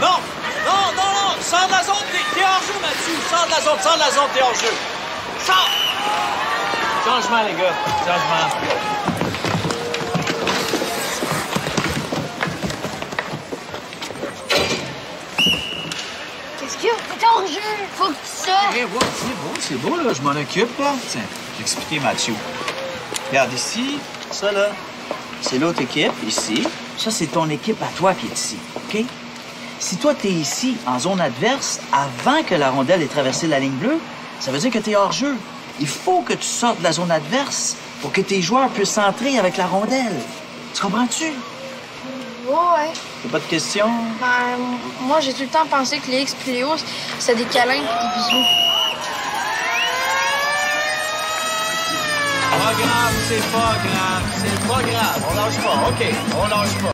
Non! Non, non, non! Sors de la zone, t'es hors jeu, Mathieu! Sors de la zone, sors de la zone, t'es hors jeu! Sors! Changement, les gars. Changement. Hors jeu! Faut que tu sortes! Eh, ouais, c'est beau, c'est beau, là. Je m'en occupe, là. Tiens, j'ai expliqué, Mathieu. Regarde ici, ça, là, c'est l'autre équipe, ici. Ça, c'est ton équipe à toi qui est ici, OK? Si toi, t'es ici, en zone adverse, avant que la rondelle ait traversé la ligne bleue, ça veut dire que t'es hors jeu. Il faut que tu sortes de la zone adverse pour que tes joueurs puissent entrer avec la rondelle. Tu comprends-tu? Ouais. T'as pas de questions? Ben, moi, j'ai tout le temps pensé que les X et les O, c'était des câlins et des bisous. Pas grave, c'est pas grave. C'est pas grave. On lâche pas. OK, on lâche pas.